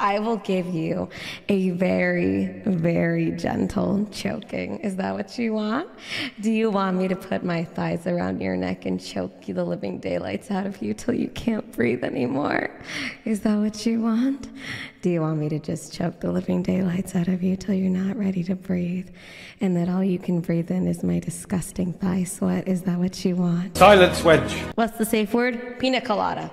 I will give you a very, very gentle choking. Is that what you want? Do you want me to put my thighs around your neck and choke the living daylights out of you till you can't breathe anymore? Is that what you want? Do you want me to just choke the living daylights out of you till you're not ready to breathe? And that all you can breathe in is my disgusting thigh sweat? Is that what you want? Silence, wedge. What's the safe word? Pina colada.